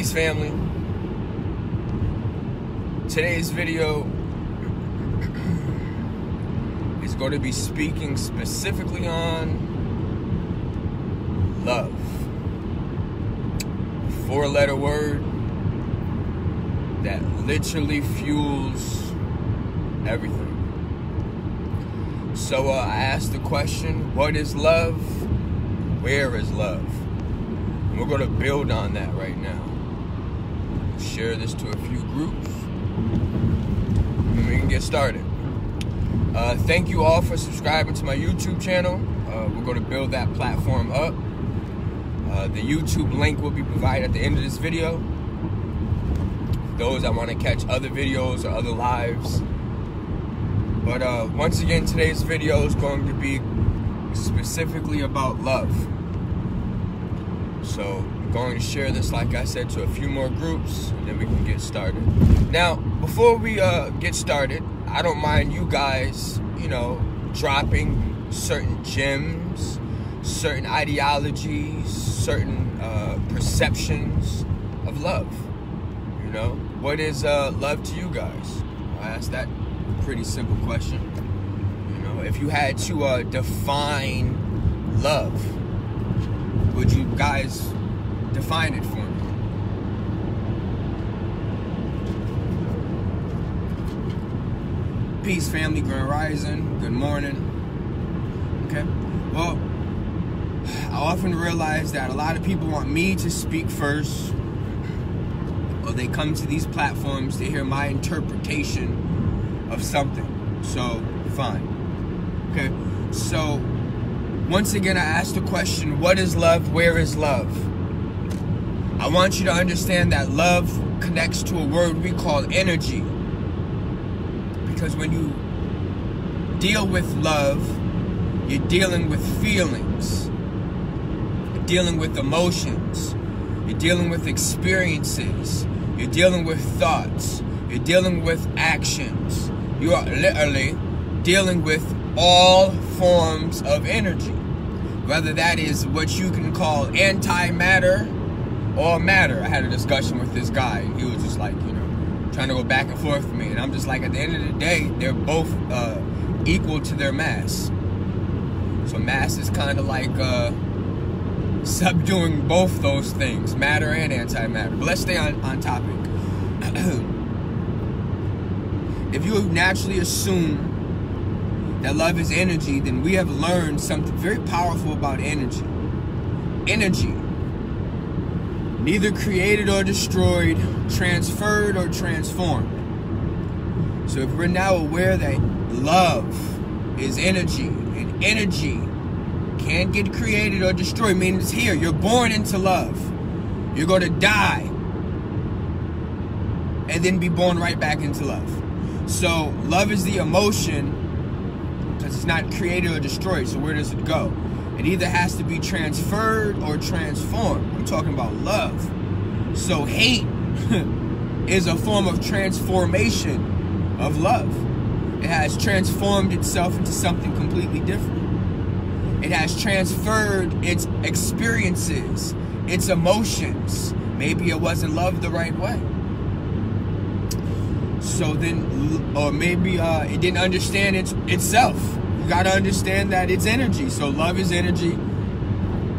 Peace, family. Today's video is going to be speaking specifically on love. Four letter word that literally fuels everything. So uh, I asked the question what is love? Where is love? And we're going to build on that right now. Share this to a few groups. And we can get started. Uh, thank you all for subscribing to my YouTube channel. Uh, we're going to build that platform up. Uh, the YouTube link will be provided at the end of this video. Those that want to catch other videos or other lives. But uh, once again, today's video is going to be specifically about love. So going to share this, like I said, to a few more groups, and then we can get started. Now, before we uh, get started, I don't mind you guys, you know, dropping certain gems, certain ideologies, certain uh, perceptions of love. You know, what is uh, love to you guys? I asked that pretty simple question. You know, if you had to uh, define love, would you guys define it for me? Peace, family, Grand Rising. Good morning. Okay. Well, I often realize that a lot of people want me to speak first, or they come to these platforms to hear my interpretation of something. So, fine. Okay. So, once again, I asked the question what is love? Where is love? I want you to understand that love connects to a word we call energy. Because when you deal with love, you're dealing with feelings, you're dealing with emotions, you're dealing with experiences, you're dealing with thoughts, you're dealing with actions. You are literally dealing with all forms of energy. Whether that is what you can call antimatter or matter. I had a discussion with this guy, and he was just like, you know, trying to go back and forth with me. And I'm just like, at the end of the day, they're both uh, equal to their mass. So mass is kind of like uh, subduing both those things, matter and antimatter. But let's stay on, on topic. if you naturally assume that love is energy, then we have learned something very powerful about energy. Energy, neither created or destroyed, transferred or transformed. So if we're now aware that love is energy, and energy can't get created or destroyed, meaning it's here. You're born into love. You're going to die and then be born right back into love. So love is the emotion because it's not created or destroyed. So where does it go? It either has to be transferred or transformed. I'm talking about love. So hate is a form of transformation of love. It has transformed itself into something completely different. It has transferred its experiences, its emotions. Maybe it wasn't loved the right way. So then, or maybe uh, it didn't understand its itself. Got to understand that it's energy. So love is energy.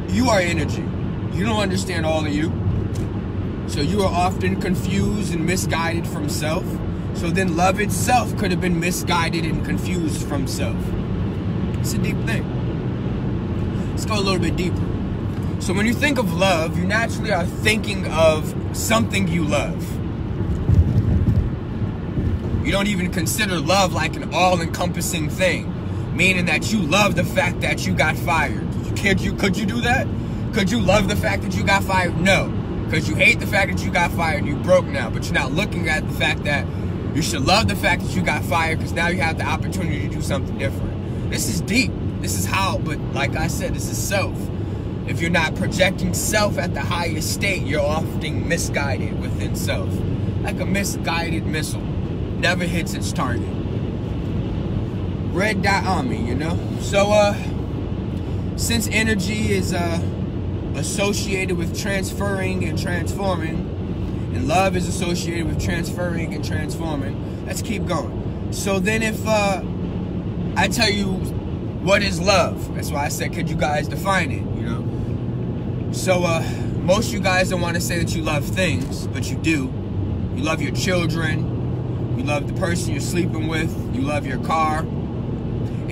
You are energy. You don't understand all of you. So you are often confused and misguided from self. So then love itself could have been misguided and confused from self. It's a deep thing. Let's go a little bit deeper. So when you think of love, you naturally are thinking of something you love. You don't even consider love like an all-encompassing thing, meaning that you love the fact that you got fired. Could you could you do that? Could you love the fact that you got fired? No. Because you hate the fact that you got fired, you broke now. But you're not looking at the fact that you should love the fact that you got fired because now you have the opportunity to do something different. This is deep. This is how, but like I said, this is self. If you're not projecting self at the highest state, you're often misguided within self. Like a misguided missile. Never hits its target. Red dot on me, you know? So, uh, since energy is, uh, associated with transferring and transforming, and love is associated with transferring and transforming. Let's keep going. So then, if uh, I tell you what is love, that's why I said, could you guys define it? You know. So uh, most of you guys don't want to say that you love things, but you do. You love your children. You love the person you're sleeping with. You love your car,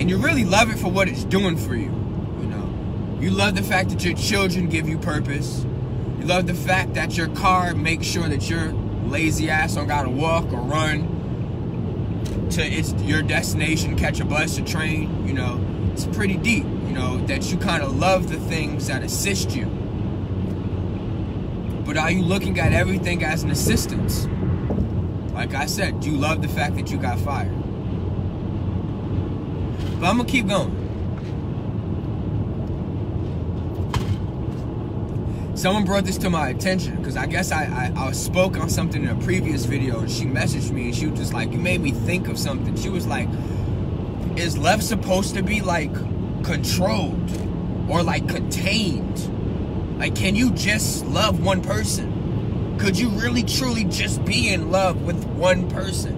and you really love it for what it's doing for you. You know. You love the fact that your children give you purpose. You love the fact that your car makes sure that your lazy ass don't gotta walk or run to its your destination, catch a bus or train. You know, it's pretty deep. You know that you kind of love the things that assist you. But are you looking at everything as an assistance? Like I said, do you love the fact that you got fired? But I'm gonna keep going. someone brought this to my attention because I guess I, I, I spoke on something in a previous video and she messaged me and she was just like, you made me think of something. She was like, is love supposed to be like controlled or like contained? Like, can you just love one person? Could you really truly just be in love with one person?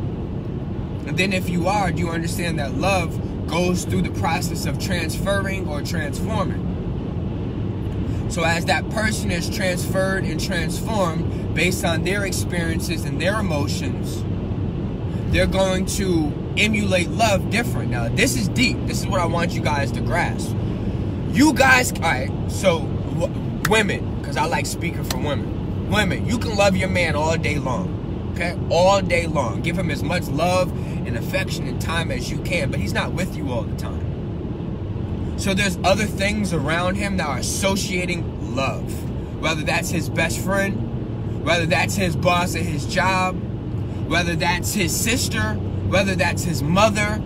And then if you are, do you understand that love goes through the process of transferring or transforming? So as that person is transferred and transformed based on their experiences and their emotions, they're going to emulate love different. Now, this is deep. This is what I want you guys to grasp. You guys, all right, so women, because I like speaking for women. Women, you can love your man all day long, okay? All day long. Give him as much love and affection and time as you can, but he's not with you all the time. So there's other things around him that are associating love. Whether that's his best friend, whether that's his boss at his job, whether that's his sister, whether that's his mother,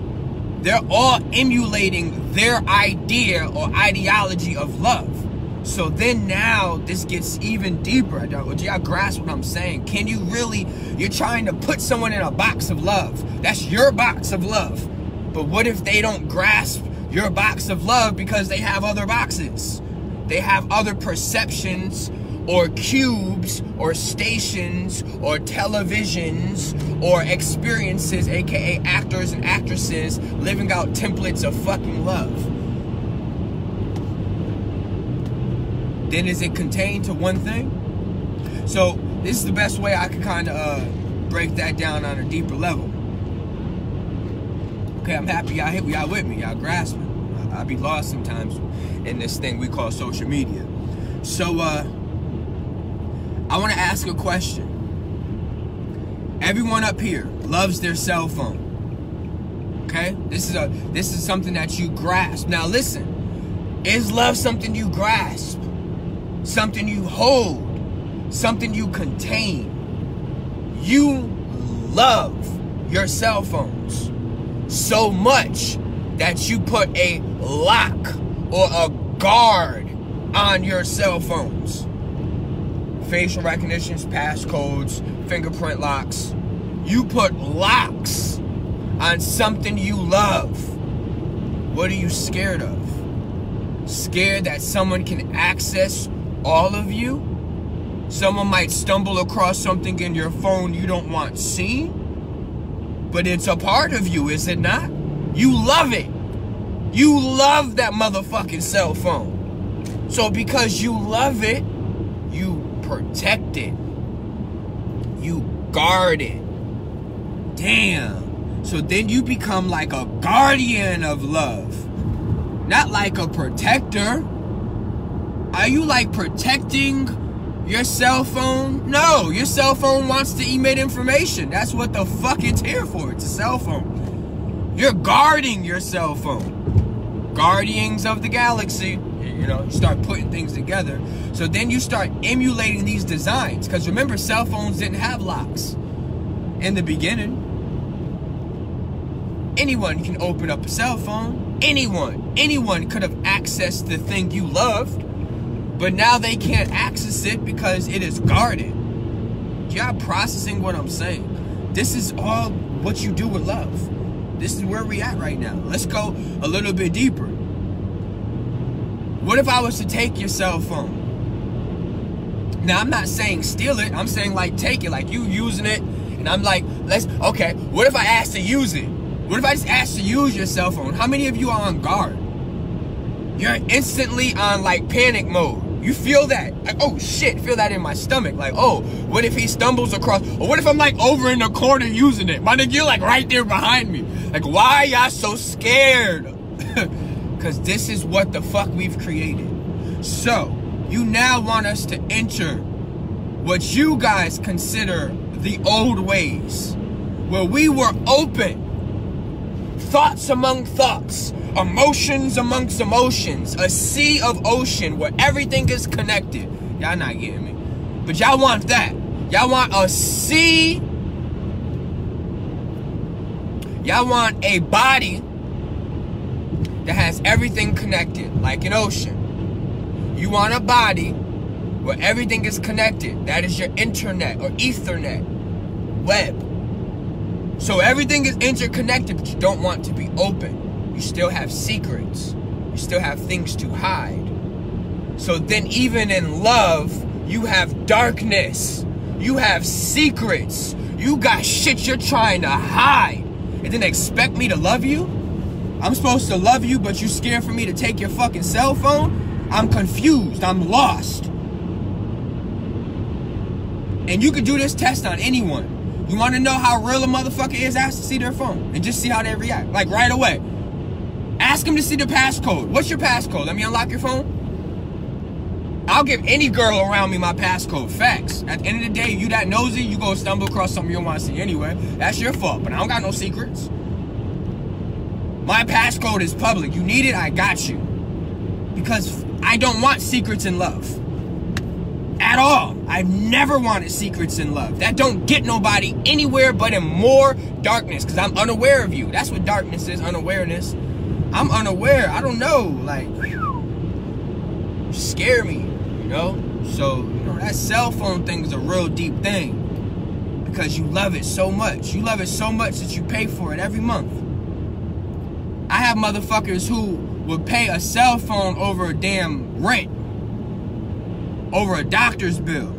they're all emulating their idea or ideology of love. So then now this gets even deeper. Do y'all grasp what I'm saying? Can you really, you're trying to put someone in a box of love. That's your box of love. But what if they don't grasp your box of love because they have other boxes. They have other perceptions or cubes or stations or televisions or experiences, aka actors and actresses living out templates of fucking love. Then is it contained to one thing? So this is the best way I can kind of uh, break that down on a deeper level. Okay, I'm happy y'all hit y'all with me. Y'all grasping. I, I be lost sometimes in this thing we call social media. So uh I want to ask a question. Everyone up here loves their cell phone. Okay? This is a this is something that you grasp. Now listen. Is love something you grasp? Something you hold? Something you contain? You love your cell phones so much that you put a lock or a guard on your cell phones. Facial recognitions, passcodes, fingerprint locks. You put locks on something you love. What are you scared of? Scared that someone can access all of you? Someone might stumble across something in your phone you don't want seen? but it's a part of you, is it not? You love it. You love that motherfucking cell phone. So because you love it, you protect it. You guard it. Damn. So then you become like a guardian of love. Not like a protector. Are you like protecting your cell phone? No, your cell phone wants to emit information. That's what the fuck it's here for. It's a cell phone. You're guarding your cell phone. Guardians of the galaxy. You know, you start putting things together. So then you start emulating these designs. Because remember, cell phones didn't have locks in the beginning. Anyone can open up a cell phone. Anyone. Anyone could have accessed the thing you loved. But now they can't access it because it is guarded. Y'all processing what I'm saying. This is all what you do with love. This is where we at right now. Let's go a little bit deeper. What if I was to take your cell phone? Now I'm not saying steal it. I'm saying like take it, like you using it, and I'm like, let's okay. What if I ask to use it? What if I just ask to use your cell phone? How many of you are on guard? You're instantly on like panic mode. You feel that? Like, oh shit, feel that in my stomach. Like, oh, what if he stumbles across? Or what if I'm like over in the corner using it? My nigga, you're like right there behind me. Like, why y'all so scared? Because this is what the fuck we've created. So, you now want us to enter what you guys consider the old ways, where we were open, thoughts among thoughts, emotions amongst emotions, a sea of ocean where everything is connected. Y'all not getting me. But y'all want that. Y'all want a sea. Y'all want a body that has everything connected, like an ocean. You want a body where everything is connected. That is your internet or ethernet, web. So everything is interconnected, but you don't want to be open. You still have secrets. You still have things to hide. So then, even in love, you have darkness. You have secrets. You got shit you're trying to hide. And then expect me to love you? I'm supposed to love you, but you scared for me to take your fucking cell phone? I'm confused. I'm lost. And you can do this test on anyone. You want to know how real a motherfucker is? Ask to see their phone and just see how they react. Like right away. Ask him to see the passcode. What's your passcode? Let me unlock your phone. I'll give any girl around me my passcode. Facts. At the end of the day, you that nosy, you go stumble across something you don't want to see anyway. That's your fault. But I don't got no secrets. My passcode is public. You need it, I got you. Because I don't want secrets in love. At all. I've never wanted secrets in love. That don't get nobody anywhere but in more darkness. Because I'm unaware of you. That's what darkness is, unawareness. I'm unaware. I don't know. Like, scare me, you know? So, you know, that cell phone thing is a real deep thing because you love it so much. You love it so much that you pay for it every month. I have motherfuckers who would pay a cell phone over a damn rent, over a doctor's bill.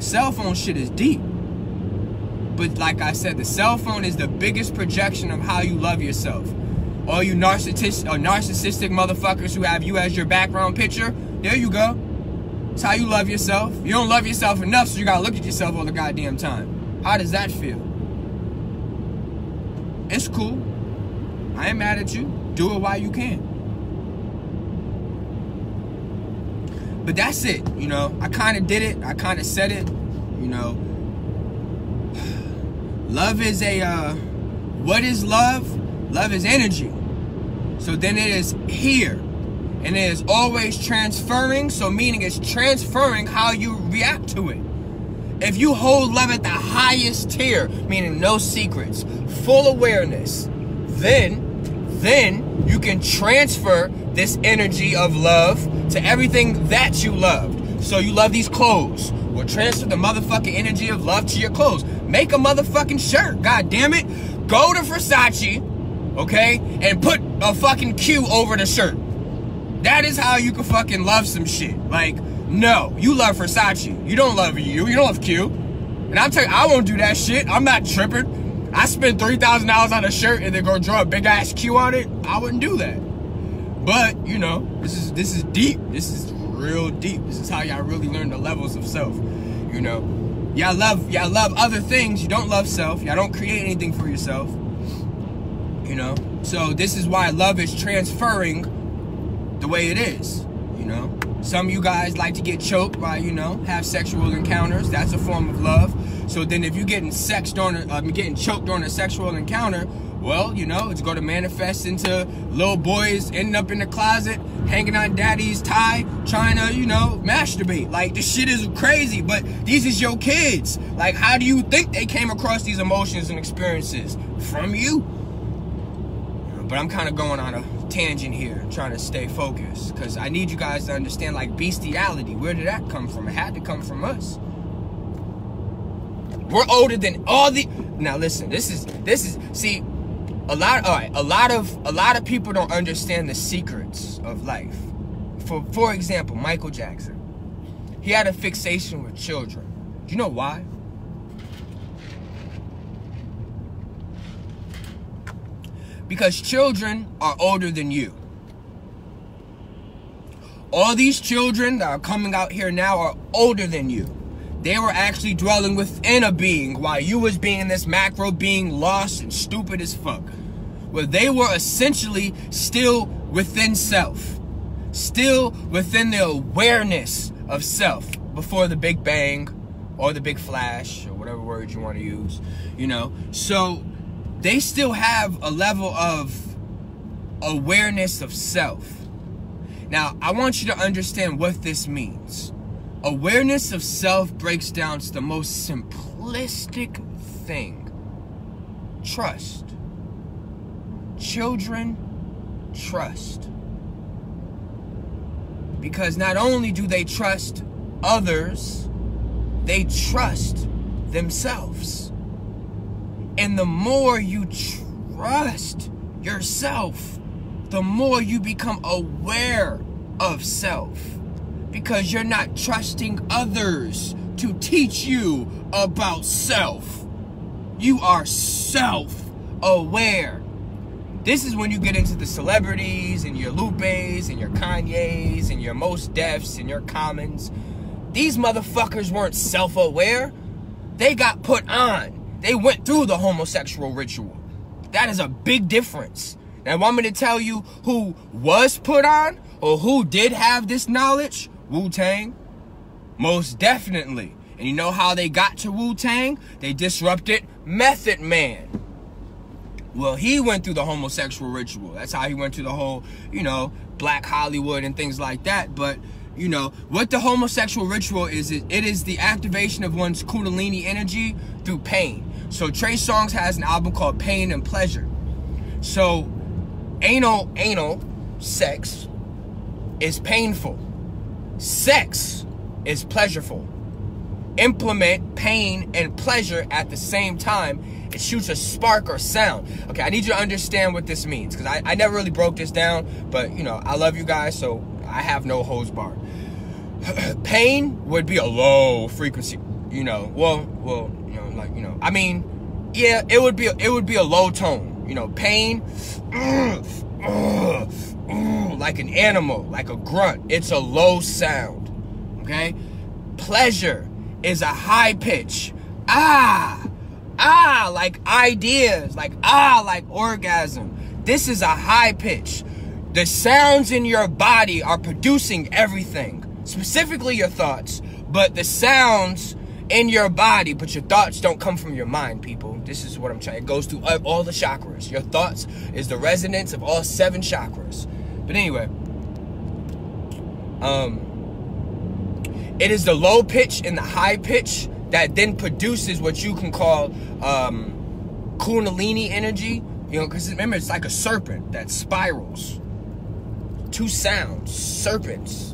Cell phone shit is deep. But like I said, the cell phone is the biggest projection of how you love yourself all you narcissistic, uh, narcissistic motherfuckers who have you as your background picture, there you go. It's how you love yourself. You don't love yourself enough, so you gotta look at yourself all the goddamn time. How does that feel? It's cool. I ain't mad at you. Do it while you can. But that's it, you know. I kind of did it. I kind of said it, you know. Love is a, uh, what is love? Love is energy. So then it is here. And it is always transferring. So meaning it's transferring how you react to it. If you hold love at the highest tier, meaning no secrets, full awareness, then then you can transfer this energy of love to everything that you loved. So you love these clothes. Well, transfer the motherfucking energy of love to your clothes. Make a motherfucking shirt. God damn it. Go to Versace okay? And put a fucking Q over the shirt. That is how you can fucking love some shit. Like, no, you love Versace. You don't love you. You don't love Q. And I'm telling you, I won't do that shit. I'm not tripping. I spend $3,000 on a shirt and then go draw a big ass Q on it. I wouldn't do that. But, you know, this is this is deep. This is real deep. This is how y'all really learn the levels of self. You know, y'all love y'all love other things. You don't love self. Y'all don't create anything for yourself you know? So this is why love is transferring the way it is, you know? Some of you guys like to get choked by, you know, have sexual encounters. That's a form of love. So then if you're getting sexed on, a, uh, getting choked on a sexual encounter, well, you know, it's going to manifest into little boys ending up in the closet, hanging on daddy's tie, trying to, you know, masturbate. Like, this shit is crazy, but these is your kids. Like, how do you think they came across these emotions and experiences? From you. But I'm kind of going on a tangent here, trying to stay focused. Because I need you guys to understand, like, bestiality. Where did that come from? It had to come from us. We're older than all the... Now, listen. This is... This is... See, a lot... All right. A lot of... A lot of people don't understand the secrets of life. For, for example, Michael Jackson. he had a fixation with children. Do you know why? Because children are older than you. All these children that are coming out here now are older than you. They were actually dwelling within a being while you was being this macro being lost and stupid as fuck. Where they were essentially still within self. Still within the awareness of self before the Big Bang or the Big Flash or whatever word you want to use. You know? So they still have a level of awareness of self. Now, I want you to understand what this means. Awareness of self breaks down to the most simplistic thing trust. Children trust. Because not only do they trust others, they trust themselves. And the more you trust yourself, the more you become aware of self because you're not trusting others to teach you about self. You are self aware. This is when you get into the celebrities and your Lupes and your Kanyes and your Mos Defs and your Commons. These motherfuckers weren't self aware. They got put on. They went through the homosexual ritual. That is a big difference. Now, want me to tell you who was put on or who did have this knowledge? Wu Tang? Most definitely. And you know how they got to Wu Tang? They disrupted Method Man. Well, he went through the homosexual ritual. That's how he went to the whole, you know, black Hollywood and things like that. But, you know, what the homosexual ritual is, it is the activation of one's Kundalini energy through pain. So Trey Songz has an album called Pain and Pleasure. So anal, anal sex is painful Sex is pleasureful. Implement pain and pleasure at the same time. It shoots a spark or sound. Okay, I need you to understand what this means because I, I never really broke this down, but you know, I love you guys, so I have no hose bar. pain would be a low frequency, you know. Well, well, like you know, I mean, yeah, it would be a, it would be a low tone. You know, pain. like an animal, like a grunt. It's a low sound. Okay? Pleasure is a high pitch. Ah, ah, like ideas, like ah, like orgasm. This is a high pitch. The sounds in your body are producing everything, specifically your thoughts, but the sounds in your body, but your thoughts don't come from your mind, people. This is what I'm trying. It goes through all the chakras. Your thoughts is the resonance of all seven chakras. But anyway, um, it is the low pitch and the high pitch that then produces what you can call um, Kundalini energy. You know, because remember, it's like a serpent that spirals. Two sounds, serpents,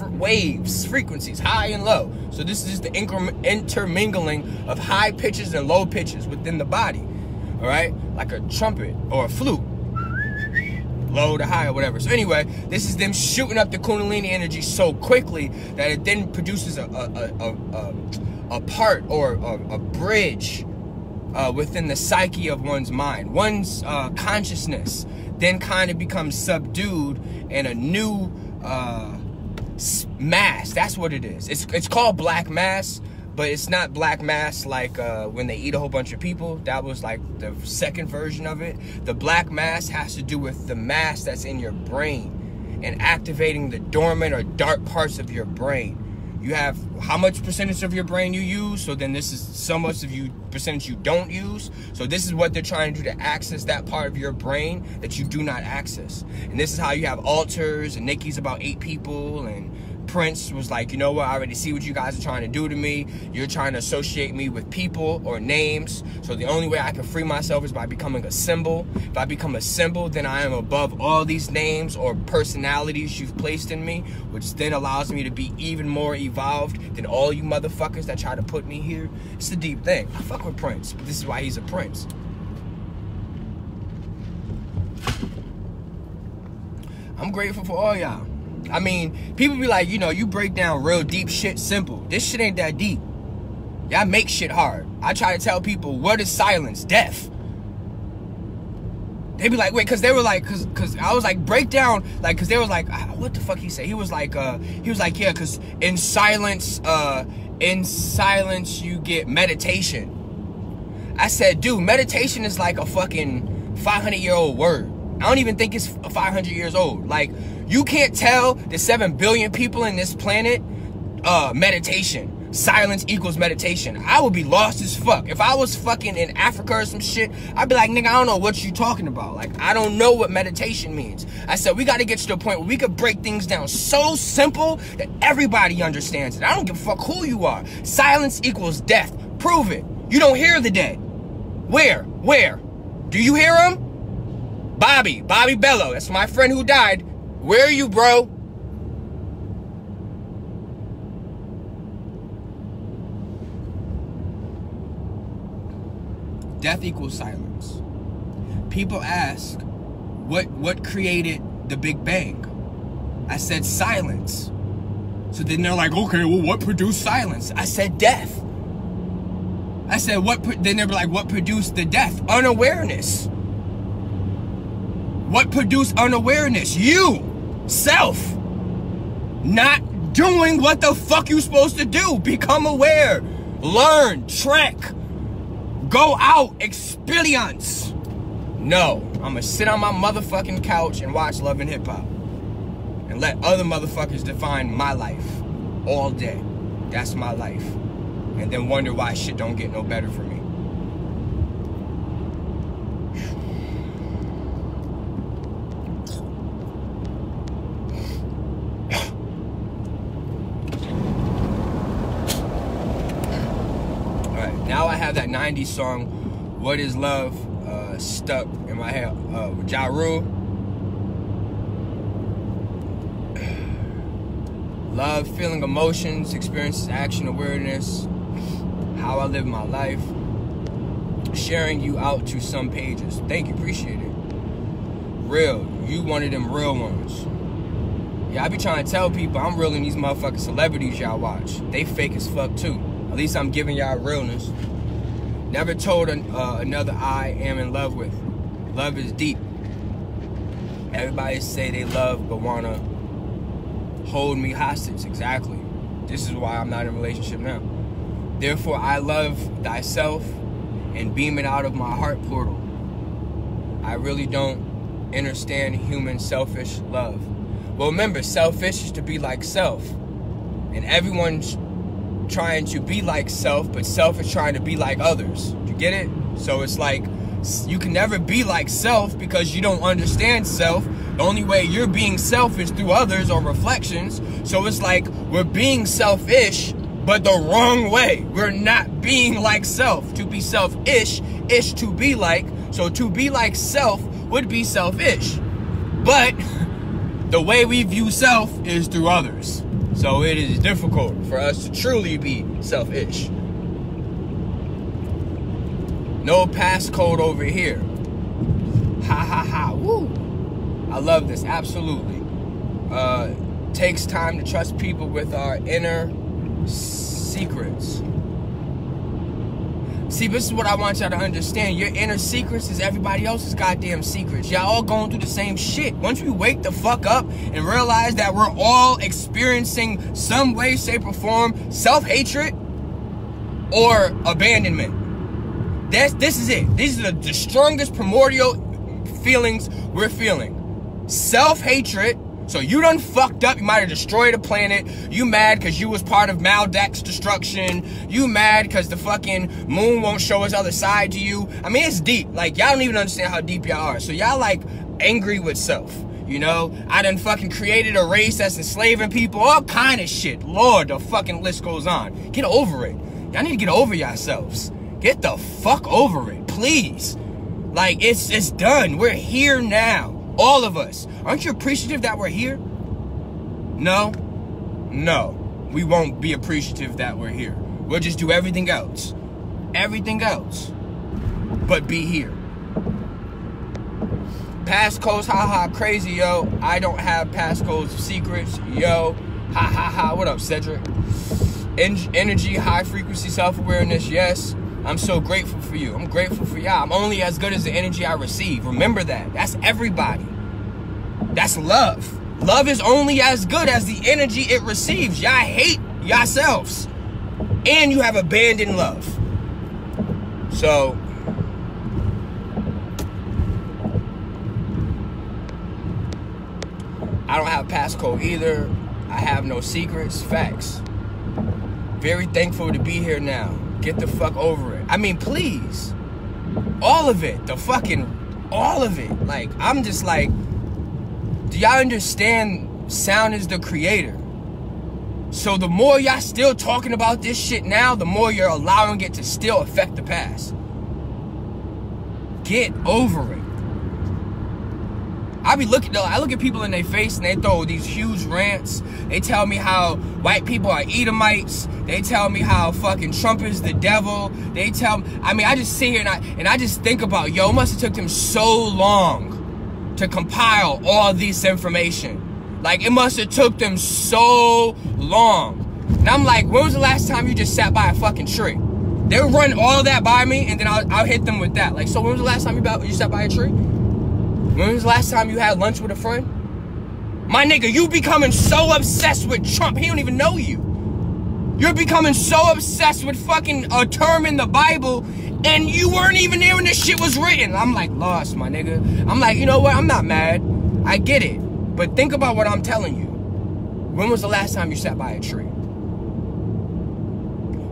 waves, frequencies, high and low. So this is the intermingling of high pitches and low pitches within the body. All right, like a trumpet or a flute low to high or whatever. So anyway, this is them shooting up the Kundalini energy so quickly that it then produces a a, a, a, a part or a, a bridge uh, within the psyche of one's mind. One's uh, consciousness then kind of becomes subdued and a new uh, mass. That's what it is. It's it's called black mass but it's not black mass like uh, when they eat a whole bunch of people. That was like the second version of it. The black mass has to do with the mass that's in your brain and activating the dormant or dark parts of your brain. You have how much percentage of your brain you use, so then this is so much of you percentage you don't use. So this is what they're trying to do to access that part of your brain that you do not access. And this is how you have alters and Nicki's about eight people and Prince was like, you know what, I already see what you guys are trying to do to me. You're trying to associate me with people or names. So the only way I can free myself is by becoming a symbol. If I become a symbol, then I am above all these names or personalities you've placed in me, which then allows me to be even more evolved than all you motherfuckers that try to put me here. It's a deep thing. I fuck with Prince, but this is why he's a prince. I'm grateful for all y'all. I mean, people be like, you know, you break down real deep shit simple. This shit ain't that deep. Y'all make shit hard. I try to tell people, what is silence? Death. They be like, wait, cause they were like, cause, cause I was like, break down, like, cause they was like, ah, what the fuck he say? He was like, uh, he was like, yeah, cause in silence, uh, in silence you get meditation. I said, dude, meditation is like a fucking 500 year old word. I don't even think it's 500 years old. Like, you can't tell the 7 billion people in this planet, uh, meditation silence equals meditation. I would be lost as fuck. If I was fucking in Africa or some shit, I'd be like, nigga, I don't know what you talking about. Like, I don't know what meditation means. I said, we got to get to the point where we could break things down so simple that everybody understands it. I don't give a fuck who you are. Silence equals death. Prove it. You don't hear the dead. Where? Where? Do you hear him? Bobby, Bobby Bello. That's my friend who died. Where are you, bro? Death equals silence. People ask, what what created the Big Bang? I said silence. So then they're like, okay, well, what produced silence? I said death. I said, what? Then they're like, what produced the death? Unawareness. What produced unawareness? You, self, not doing what the fuck you supposed to do. Become aware, learn, trek, go out, experience. No, I'm gonna sit on my motherfucking couch and watch Love and Hip Hop and let other motherfuckers define my life all day. That's my life and then wonder why shit don't get no better for me. Alright, now I have that 90s song, What is Love, uh, stuck in my head uh, with Ja Rule. Love, feeling emotions, experiences, action, awareness, how I live my life, sharing you out to some pages. Thank you, appreciate it. Real, you one of them real ones. Yeah, I be trying to tell people I'm real in these motherfucking celebrities y'all watch. They fake as fuck too. At least I'm giving y'all realness. Never told an, uh, another I am in love with. Love is deep. Everybody say they love but wanna hold me hostage. Exactly. This is why I'm not in a relationship now. Therefore, I love thyself and beam it out of my heart portal. I really don't understand human selfish love. Well, remember, selfish is to be like self. And everyone's trying to be like self, but self is trying to be like others. You get it? So it's like you can never be like self because you don't understand self. The only way you're being selfish through others or reflections. So it's like we're being selfish but the wrong way. We're not being like self. To be selfish, ish to be like. So to be like self would be selfish. But the way we view self is through others. So it is difficult for us to truly be selfish. No passcode over here. Ha ha ha. Woo. I love this. Absolutely. Uh, takes time to trust people with our inner secrets. See, this is what I want y'all to understand. Your inner secrets is everybody else's goddamn secrets. Y'all all going through the same shit. Once we wake the fuck up and realize that we're all experiencing some way, shape, or form self-hatred or abandonment. That's, this is it. These are the, the strongest primordial feelings we're feeling. Self-hatred so you done fucked up. You might have destroyed a planet. You mad because you was part of Maldek's destruction. You mad because the fucking moon won't show its other side to you. I mean, it's deep. Like, y'all don't even understand how deep y'all are. So y'all, like, angry with self. You know, I done fucking created a race that's enslaving people, all kind of shit. Lord, the fucking list goes on. Get over it. Y'all need to get over yourselves. Get the fuck over it, please. Like, it's, it's done. We're here now. All of us. Aren't you appreciative that we're here? No? No. We won't be appreciative that we're here. We'll just do everything else. Everything else. But be here. Passcodes, ha ha, crazy, yo. I don't have passcodes secrets, yo. Ha ha ha. What up, Cedric? En- energy, high frequency, self awareness, yes. I'm so grateful for you. I'm grateful for y'all. I'm only as good as the energy I receive. Remember that. That's everybody. That's love. Love is only as good as the energy it receives. Y'all hate yourselves. And you have abandoned love. So, I don't have passcode either. I have no secrets. Facts. Very thankful to be here now. Get the fuck over it. I mean, please. All of it. The fucking all of it. Like, I'm just like, do y'all understand sound is the creator? So the more y'all still talking about this shit now, the more you're allowing it to still affect the past. Get over it. I be looking, though. I look at people in their face and they throw these huge rants. They tell me how white people are Edomites. They tell me how fucking Trump is the devil. They tell me, I mean, I just sit here and I, and I just think about, yo, it must have took them so long to compile all this information. Like, it must have took them so long. And I'm like, when was the last time you just sat by a fucking tree? They'll run all that by me and then I'll, I'll hit them with that. Like, so when was the last time you, you sat by a tree? When was the last time you had lunch with a friend? My nigga, you becoming so obsessed with Trump, he don't even know you. You're becoming so obsessed with fucking a term in the Bible, and you weren't even there when this shit was written. I'm like lost, my nigga. I'm like, you know what? I'm not mad. I get it. But think about what I'm telling you. When was the last time you sat by a tree?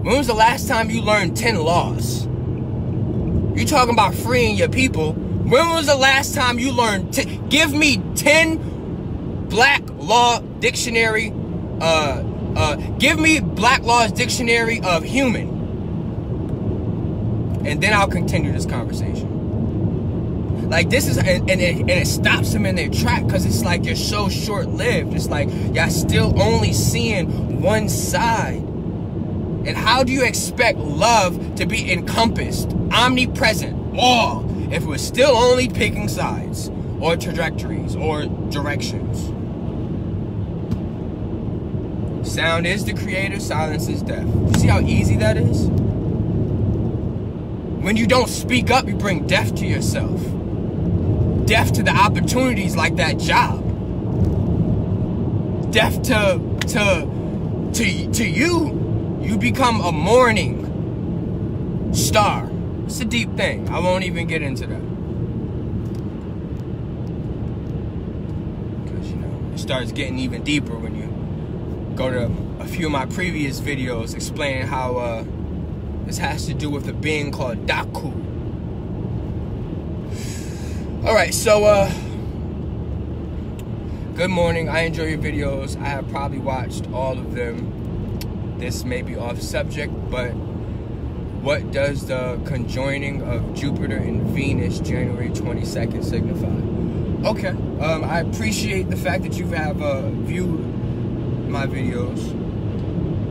When was the last time you learned 10 laws? You talking about freeing your people. When was the last time you learned? Give me 10 black law dictionary. Uh, uh, give me black law's dictionary of human. And then I'll continue this conversation. Like this is, and, and, it, and it stops them in their track because it's like you're so short lived. It's like y'all still only seeing one side. And how do you expect love to be encompassed, omnipresent, all? If we're still only picking sides or trajectories or directions. Sound is the creator, silence is death. You see how easy that is? When you don't speak up, you bring death to yourself. Death to the opportunities like that job. Death to to to to you. You become a morning star. It's a deep thing. I won't even get into that. Because, you know, it starts getting even deeper when you go to a few of my previous videos explaining how uh, this has to do with a being called Daku. Alright, so, uh, good morning. I enjoy your videos. I have probably watched all of them. This may be off subject, but what does the conjoining of Jupiter and Venus January 22nd signify? Okay, um, I appreciate the fact that you have uh, viewed my videos.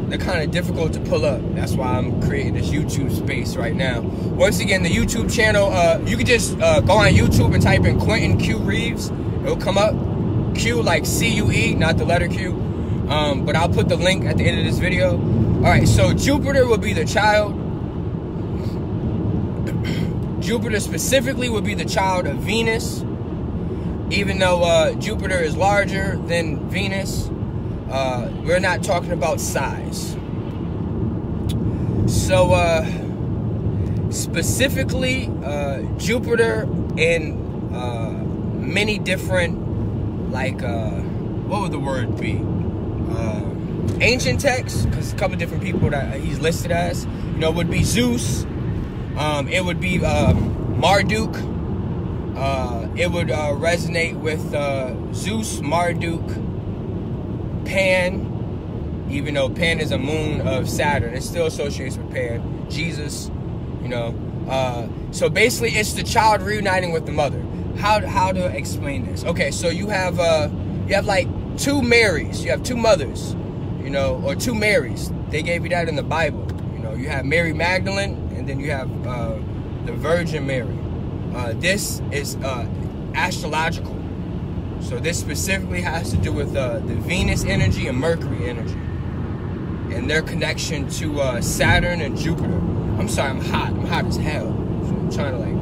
They're kind of difficult to pull up. That's why I'm creating this YouTube space right now. Once again, the YouTube channel, uh, you can just uh, go on YouTube and type in Quentin Cue Reaves. It'll come up. Q like C-U-E, not the letter Q. Um, but I'll put the link at the end of this video. All right, so Jupiter will be the child Jupiter specifically would be the child of Venus. Even though uh, Jupiter is larger than Venus, uh, we're not talking about size. So, uh, specifically, uh, Jupiter in uh, many different, like, uh, what would the word be? ancient texts, because a couple different people that he's listed as, you know, would be Zeus, um, it would be um, Marduk. Uh, it would uh, resonate with uh, Zeus, Marduk, Pan, even though Pan is a moon of Saturn. It still associates with Pan. Jesus, you know. Uh, so basically, it's the child reuniting with the mother. How, how to explain this? Okay, so you have uh, you have like two Marys. You have two mothers, you know, or two Marys. They gave you that in the Bible. You know, you have Mary Magdalene then you have uh, the Virgin Mary. Uh, this is uh, astrological. So this specifically has to do with uh, the Venus energy and Mercury energy, and their connection to uh, Saturn and Jupiter. I'm sorry, I'm hot. I'm hot as hell. So I'm trying to like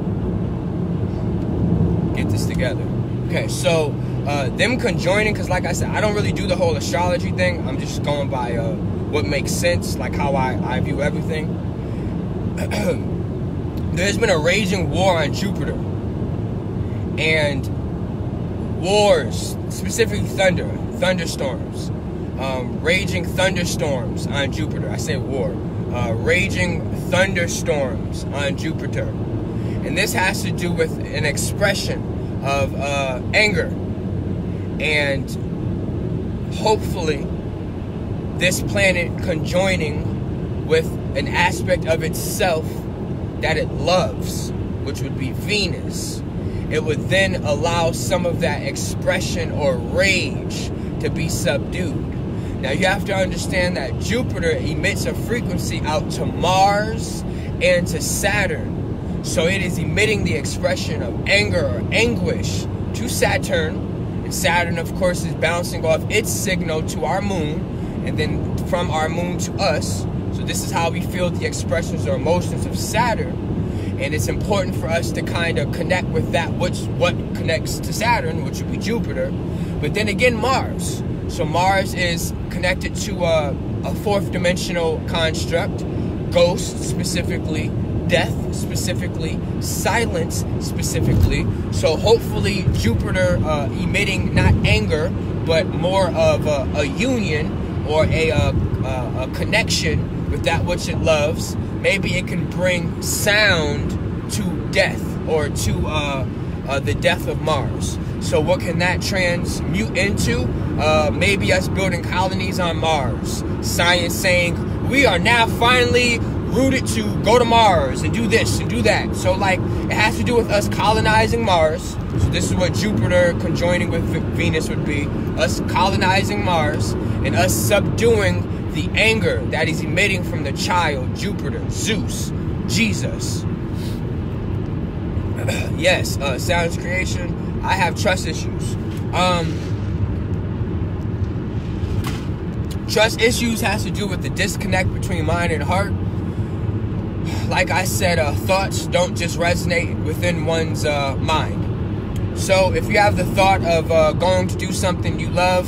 get this together. Okay, so uh, them conjoining, because like I said, I don't really do the whole astrology thing. I'm just going by what makes sense, like how I, I view everything. There's been a raging war on Jupiter. And wars, specifically thunder, thunderstorms, um, raging thunderstorms on Jupiter. I say war. Uh, raging thunderstorms on Jupiter. And this has to do with an expression of uh, anger. And hopefully, this planet conjoining with an aspect of itself that it loves, which would be Venus it would then allow some of that expression or rage to be subdued. Now you have to understand that Jupiter emits a frequency out to Mars and to Saturn. So it is emitting the expression of anger or anguish to Saturn. And Saturn, of course, is bouncing off its signal to our moon and then from our moon to us. So this is how we feel the expressions or emotions of Saturn and it's important for us to kind of connect with that which what connects to Saturn, which would be Jupiter, but then again Mars. So Mars is connected to a, a fourth dimensional construct, ghosts specifically, death specifically, silence specifically. So hopefully Jupiter uh, emitting not anger, but more of a, a union or a, a, a connection with that which it loves maybe it can bring sound to death or to uh, uh, the death of Mars. So what can that transmute into? Uh, maybe us building colonies on Mars. Science saying we are now finally rooted to go to Mars and do this and do that. So like it has to do with us colonizing Mars. So this is what Jupiter conjoining with Venus would be. Us colonizing Mars and us subduing the anger that is emitting from the child, Jupiter, Zeus, Jesus. yes, uh, Sounds Creation, I have trust issues. Um, trust issues has to do with the disconnect between mind and heart. Like I said, uh, thoughts don't just resonate within one's uh, mind. So if you have the thought of uh, going to do something you love,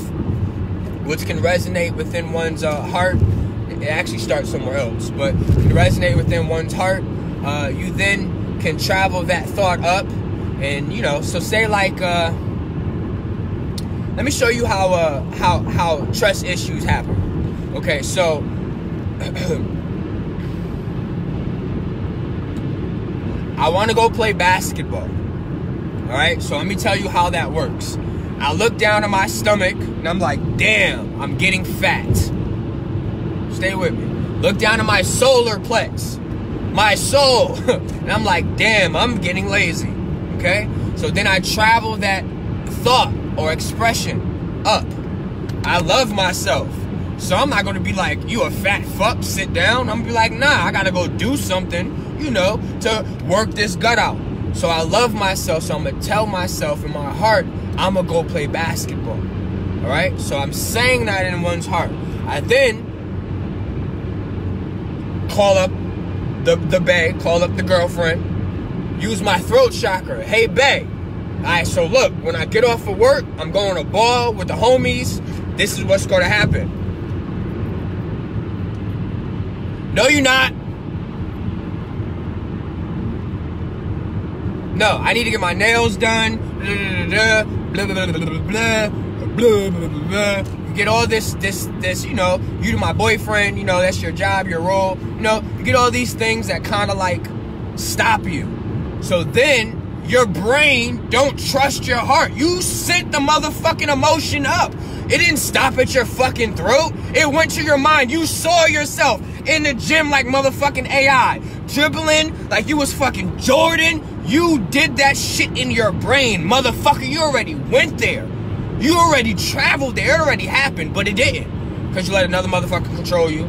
which can resonate within one's uh, heart. It actually starts somewhere else, but can resonate within one's heart. Uh, you then can travel that thought up, and you know. So say like, uh, let me show you how uh, how how trust issues happen. Okay, so. I want to go play basketball. All right, so let me tell you how that works. I look down at my stomach and I'm like, damn, I'm getting fat. Stay with me. Look down at my solar plex, my soul, and I'm like, damn, I'm getting lazy. Okay? So then I travel that thought or expression up. I love myself. So I'm not gonna be like, you a fat fuck, sit down. I'm gonna be like, nah, I gotta go do something, you know, to work this gut out. So I love myself, so I'm gonna tell myself in my heart, I'm gonna go play basketball. All right, so I'm saying that in one's heart. I then call up the the bay, call up the girlfriend, use my throat chakra. Hey, bay. All right, so look, when I get off of work, I'm going to ball with the homies. This is what's going to happen. No, you're not. No, I need to get my nails done. Blah, blah, blah, blah, blah, blah, blah, blah, You get all this, this, this, you know, you to my boyfriend, you know, that's your job, your role. You know, you get all these things that kind of like stop you. So then your brain don't trust your heart. You sent the motherfucking emotion up. It didn't stop at your fucking throat. It went to your mind. You saw yourself in the gym like motherfucking AI, dribbling like you was fucking Jordan. You did that shit in your brain, motherfucker. You already went there. You already traveled there. It already happened, but it didn't. Because you let another motherfucker control you.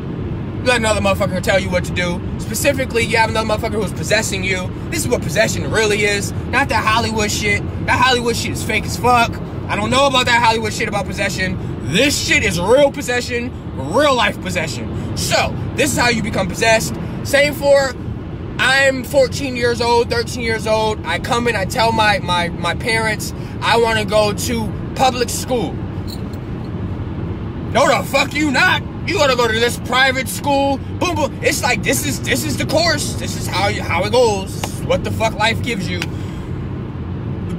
You let another motherfucker tell you what to do. Specifically, you have another motherfucker who's possessing you. This is what possession really is. Not that Hollywood shit. That Hollywood shit is fake as fuck. I don't know about that Hollywood shit about possession. This shit is real possession, real life possession. So, this is how you become possessed. Same for I'm 14 years old, 13 years old. I come in, I tell my my my parents I want to go to public school. No, the fuck you not. You gotta go to this private school. Boom, boom. It's like this is this is the course. This is how you, how it goes. What the fuck life gives you.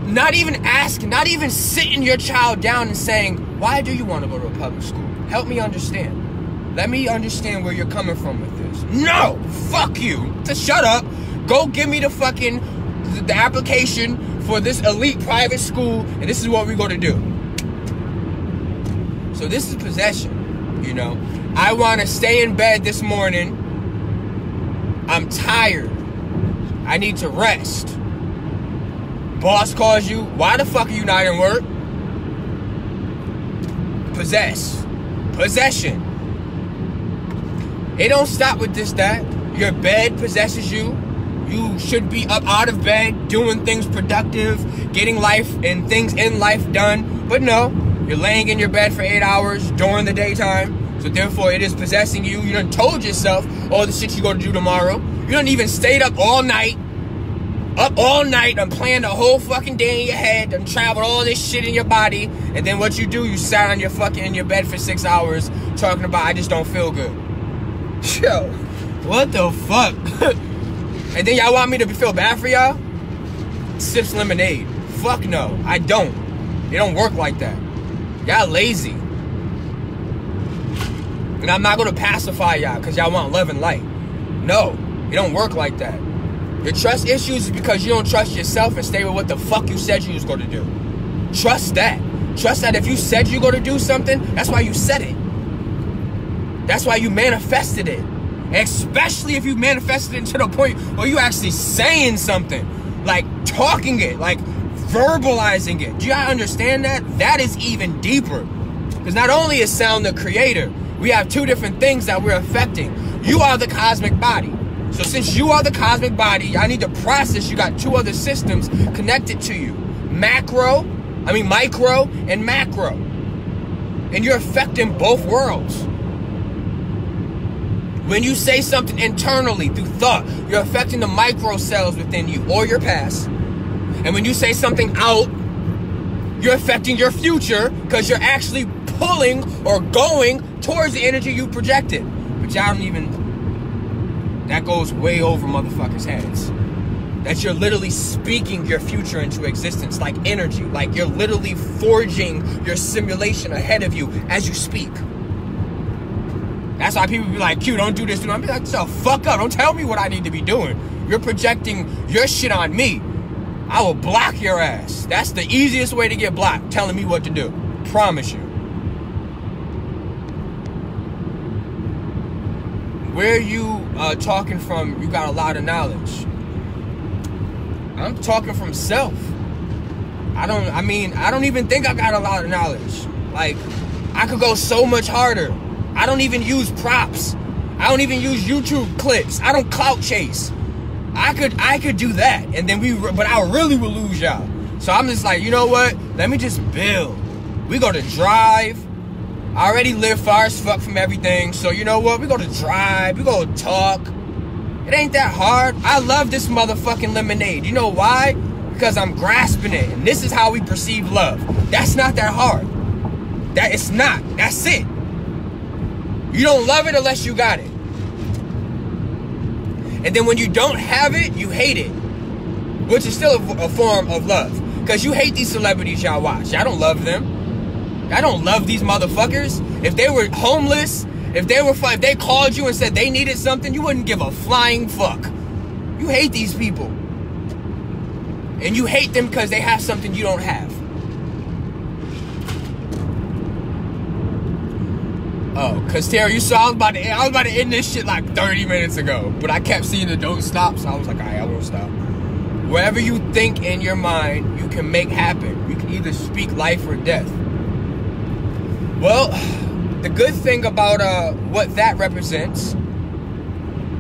Not even asking, not even sitting your child down and saying, "Why do you want to go to a public school? Help me understand. Let me understand where you're coming from with this." No, fuck you. To shut up. Go give me the fucking the application for this elite private school, and this is what we're gonna do. So this is possession, you know. I want to stay in bed this morning. I'm tired. I need to rest. Boss calls you. Why the fuck are you not in work? Possess. Possession. It don't stop with this, that. Your bed possesses you. You should be up out of bed, doing things productive, getting life and things in life done. But no, you're laying in your bed for eight hours during the daytime. So therefore, it is possessing you. You done told yourself all the shit you going to do tomorrow. You done even stayed up all night. Up all night and planned the whole fucking day in your head and traveled all this shit in your body. And then what you do, you sat on your fucking in your bed for six hours talking about I just don't feel good. Yo, what the fuck? and then y'all want me to feel bad for y'all? Sips lemonade. Fuck no, I don't. It don't work like that. Y'all lazy. And I'm not gonna pacify y'all because y'all want love and light. No, it don't work like that. Your trust issues is because you don't trust yourself and stay with what the fuck you said you was gonna do. Trust that. Trust that if you said you're gonna do something, that's why you said it. That's why you manifested it. Especially if you manifested it to the point where you actually saying something. Like talking it, like verbalizing it. Do y'all understand that? That is even deeper. Because not only is sound the creator, we have two different things that we're affecting. You are the cosmic body. So since you are the cosmic body, I need to process. You got two other systems connected to you. Macro, I mean micro and macro. And you're affecting both worlds. When you say something internally through thought, you're affecting the micro cells within you or your past. And when you say something out, you're affecting your future because you're actually pulling or going towards the energy you projected. But y'all don't even, that goes way over motherfuckers' heads. That you're literally speaking your future into existence like energy. Like you're literally forging your simulation ahead of you as you speak. That's why people be like, Q, don't do this. I'm like, so fuck up. Don't tell me what I need to be doing. You're projecting your shit on me. I will block your ass. That's the easiest way to get blocked, telling me what to do. Promise you. Where you uh, talking from, you got a lot of knowledge. I'm talking from self. I don't, I mean, I don't even think I got a lot of knowledge. Like, I could go so much harder. I don't even use props. I don't even use YouTube clips. I don't clout chase. I could I could do that, and then we, but I really would lose y'all. So I'm just like, you know what? Let me just build. We go to drive. I already live far as fuck from everything. So you know what? We go to drive. We go talk. It ain't that hard. I love this motherfucking lemonade. You know why? Because I'm grasping it, and this is how we perceive love. That's not that hard. That it's not. That's it. You don't love it unless you got it. And then when you don't have it, you hate it. Which is still a, a form of love. Because you hate these celebrities y'all watch. Y'all don't love them. I don't love these motherfuckers. If they were homeless, if they were if they called you and said they needed something, you wouldn't give a flying fuck. You hate these people. And you hate them because they have something you don't have. Oh, cause Terry, you saw I was about to I was about to end this shit like 30 minutes ago, but I kept seeing the don't stop, so I was like, alright, I won't stop. Whatever you think in your mind, you can make happen. You can either speak life or death. Well, the good thing about uh, what that represents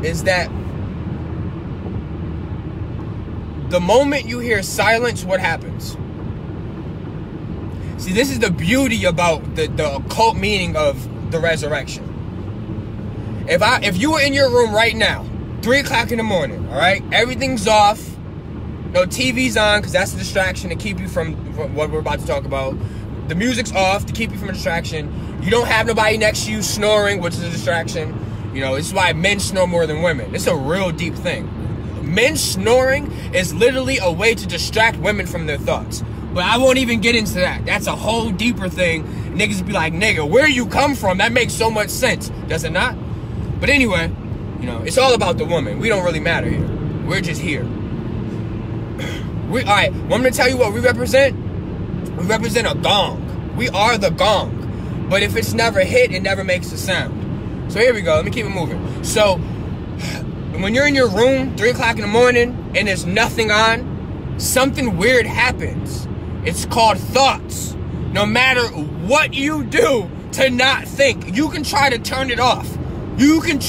is that the moment you hear silence, what happens? See, this is the beauty about the, the occult meaning of the resurrection. If I if you were in your room right now, three o'clock in the morning, all right, everything's off, no TV's on because that's a distraction to keep you from what we're about to talk about. The music's off to keep you from a distraction. You don't have nobody next to you snoring, which is a distraction. You know, this is why men snore more than women. It's a real deep thing. Men snoring is literally a way to distract women from their thoughts. But I won't even get into that. That's a whole deeper thing. Niggas be like, nigga, where you come from? That makes so much sense. Does it not? But anyway, you know, it's all about the woman. We don't really matter here. We're just here. We all right. Well, I'm gonna tell you what we represent. We represent a gong. We are the gong. But if it's never hit, it never makes a sound. So here we go. Let me keep it moving. So when you're in your room, three o'clock in the morning, and there's nothing on, something weird happens. It's called thoughts. No matter what you do to not think, you can try to turn it off. You can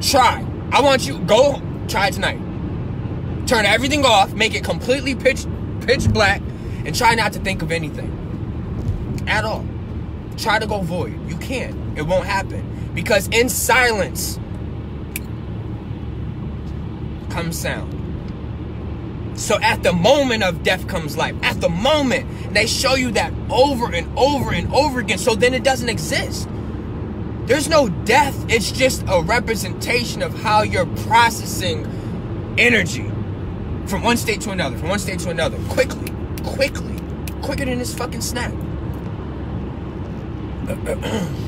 try. I want you go try tonight. Turn everything off, make it completely pitch pitch black, and try not to think of anything at all. Try to go void. You can't. It won't happen because in silence comes sound. So at the moment of death comes life. At the moment, they show you that over and over and over again. So then it doesn't exist. There's no death. It's just a representation of how you're processing energy from one state to another, from one state to another, quickly, quickly, quicker than this fucking snap.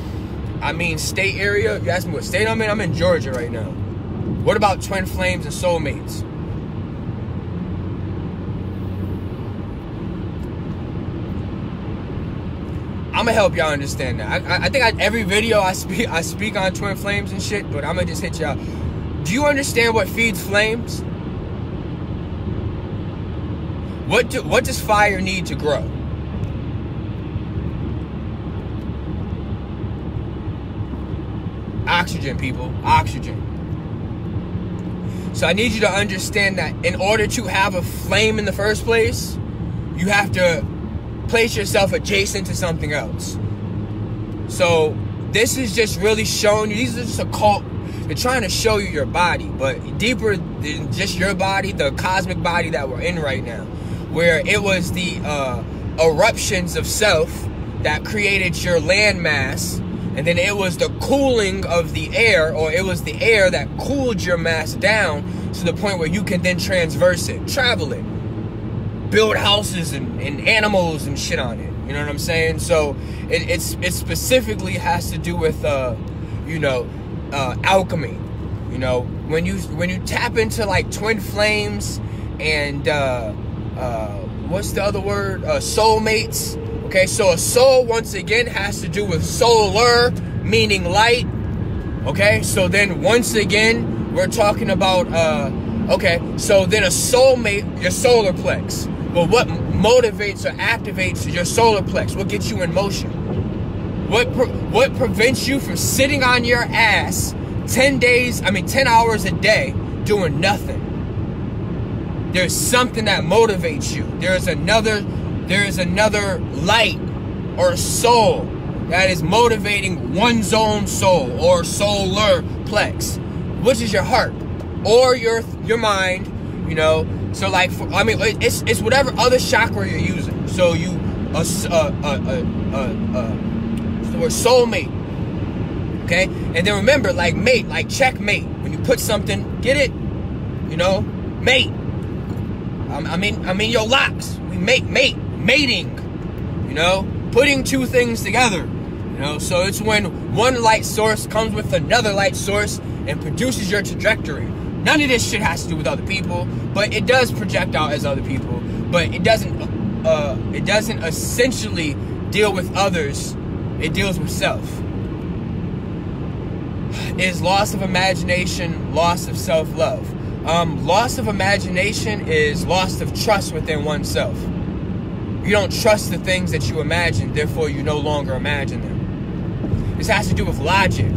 I mean, state area. You ask me what state I'm in. I'm in Georgia right now. What about twin flames and soulmates? I'm gonna help y'all understand that. I, I think I, every video I speak I speak on twin flames and shit, but I'm gonna just hit y'all. Do you understand what feeds flames? What do, what does fire need to grow? Oxygen, people. Oxygen. So I need you to understand that in order to have a flame in the first place, you have to place yourself adjacent to something else. So this is just really showing you, these are just a cult. They're trying to show you your body, but deeper than just your body, the cosmic body that we're in right now, where it was the uh, eruptions of self that created your landmass, and then it was the cooling of the air, or it was the air that cooled your mass down to the point where you can then transverse it, travel it build houses and, and animals and shit on it. You know what I'm saying? So it, it's it specifically has to do with uh, you know uh, alchemy. You know when you when you tap into like twin flames and uh, uh, what's the other word? Uh, soulmates. Okay, so a soul once again has to do with solar, meaning light. Okay, so then once again we're talking about uh, okay, so then a soulmate, your solar plex. But what motivates or activates your solar plex? What gets you in motion? What what prevents you from sitting on your ass 10 days, I mean 10 hours a day doing nothing? There's something that motivates you. There is another there is another light or soul that is motivating one's own soul or solar plex, which is your heart or your your mind, you know, so like, for, I mean, it's it's whatever other chakra you're using. So you a a a a, a, word soulmate. Okay, and then remember, like mate, like checkmate. When you put something, get it, you know, mate. I mean, I mean your locks. We mate, mate, mating. You know, putting two things together. You know, so it's when one light source comes with another light source and produces your trajectory. None of this shit has to do with other people, but it does project out as other people. But it doesn't. Uh, it doesn't essentially deal with others. It deals with self. Is loss of imagination loss of self-love? Um, loss of imagination is loss of trust within oneself. You don't trust the things that you imagine, therefore you no longer imagine them. This has to do with logic.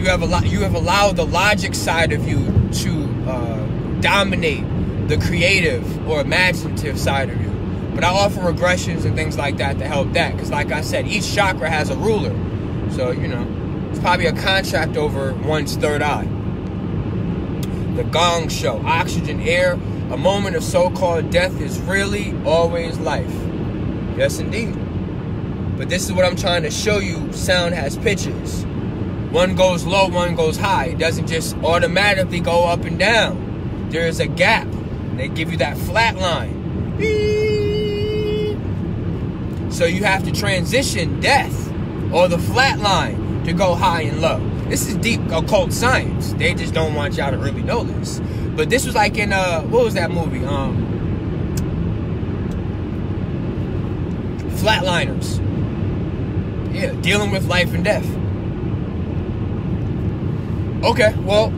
You have a lot. You have allowed the logic side of you to uh, dominate the creative or imaginative side of you. But I offer regressions and things like that to help that. Because, like I said, each chakra has a ruler. So, you know, it's probably a contract over one's third eye. The Gong Show. Oxygen, air, a moment of so called death is really always life. Yes, indeed. But this is what I'm trying to show you sound has pitches. One goes low, one goes high. It doesn't just automatically go up and down. There is a gap. They give you that flat line. So you have to transition death or the flat line to go high and low. This is deep occult science. They just don't want y'all to really know this. But this was like in uh what was that movie? Um Flatliners. Yeah, dealing with life and death. Okay, well,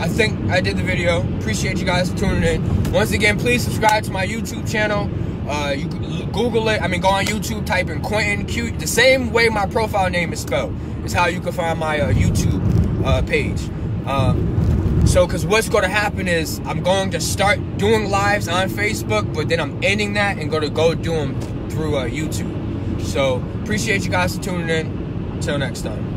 I think I did the video. Appreciate you guys for tuning in. Once again, please subscribe to my YouTube channel. Uh, you Google it. I mean, go on YouTube, type in Quentin Cue. The same way my profile name is spelled is how you can find my uh, YouTube uh, page. Um, so, because what's going to happen is I'm going to start doing lives on Facebook, but then I'm ending that and going to go do them through uh, YouTube. So, appreciate you guys for tuning in. Until next time.